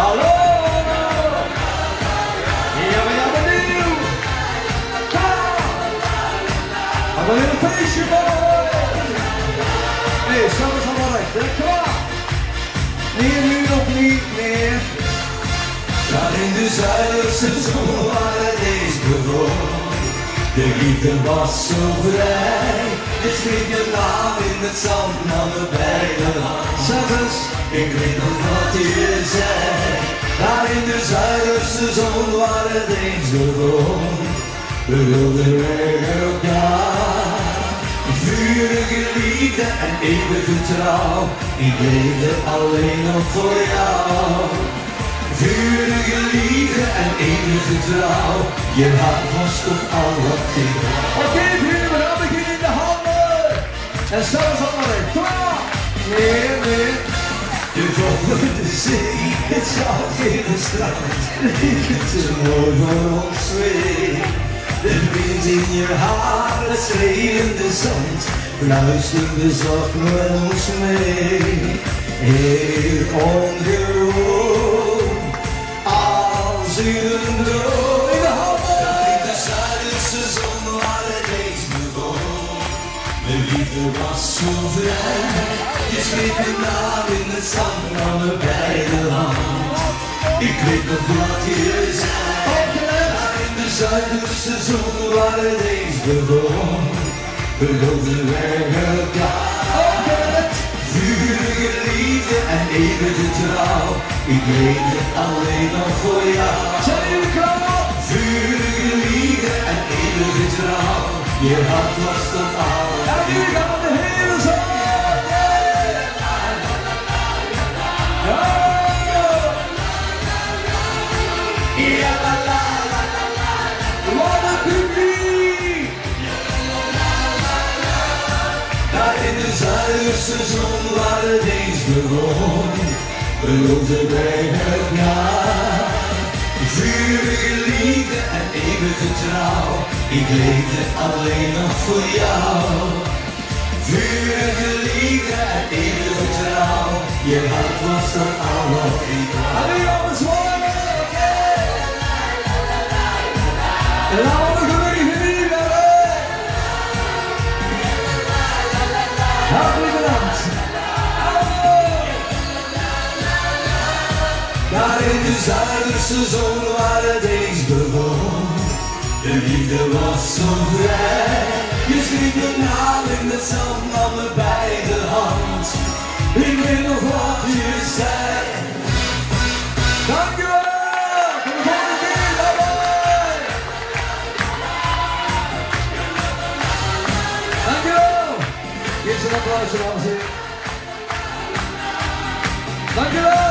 Hallo! Opnieuw! Gaan we een feestje bouwen! Nee, stel eens allemaal recht, hè? Nee, nu nog niet meer. Daar in de zuiderse zon waar het eens begon. De liefde was zo vrij. Je schreef je naam in het zand aan de beide hand. Zeg eens. Ik weet nog wat je We wilden weg elkaar. Vurige liefde en eeuwige trouw. Ik leefde alleen nog voor jou. Vurige liefde en eeuwige trouw. Je hart was toch al wat ik Oké, vrienden, we gaan beginnen in de handen. En eens allemaal. Klaar! Nee, nee. De golvende zee, het zout in de strand. Het te mooi voor ons twee. De wind in je haar, het schreeuwende zand. Fluisterde zacht met ons mee. Heel ongewoon, als in een droom. De de het. De liefde was zo vrij. Je schreef je naam in het zand aan de beide hand. Ik weet nog wat je zei. Daar in de zuiderse zon waar het eens begon. Wilden weg elkaar. Vurige liefde en eeuwige trouw. Ik leefde alleen nog voor jou. Vurige liefde en eeuwige trouw. Je hart was tot altijd. In de zuiderse zon waar het eens begon. We loopten bij elkaar. Vurige liefde en eeuwige trouw. Ik leefde alleen nog voor jou. Vurige liefde en eeuwige trouw. Je hart was dan al wat ik we zwaaien. En laten we zuiderse zon waar het eens begon. De liefde was zo vrij. Je schreef je naam in het zand aan me beide hand. Ik weet nog wat je zei. De. Bye bye. Dankjewel. Geef ze een applaus, dames en heren. Dankjewel.